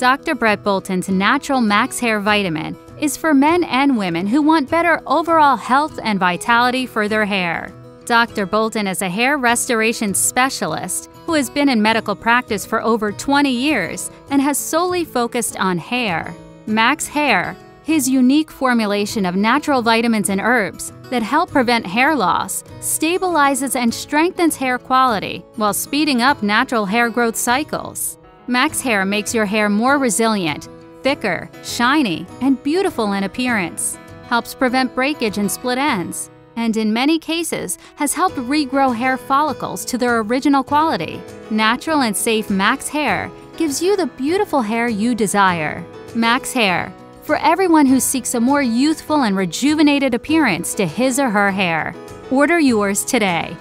Dr. Brett Bolton's Natural Max Hair Vitamin is for men and women who want better overall health and vitality for their hair. Dr. Bolton is a hair restoration specialist who has been in medical practice for over 20 years and has solely focused on hair. Max Hair, his unique formulation of natural vitamins and herbs that help prevent hair loss, stabilizes and strengthens hair quality while speeding up natural hair growth cycles. Max Hair makes your hair more resilient, thicker, shiny, and beautiful in appearance, helps prevent breakage and split ends, and in many cases has helped regrow hair follicles to their original quality. Natural and safe Max Hair gives you the beautiful hair you desire. Max Hair, for everyone who seeks a more youthful and rejuvenated appearance to his or her hair. Order yours today.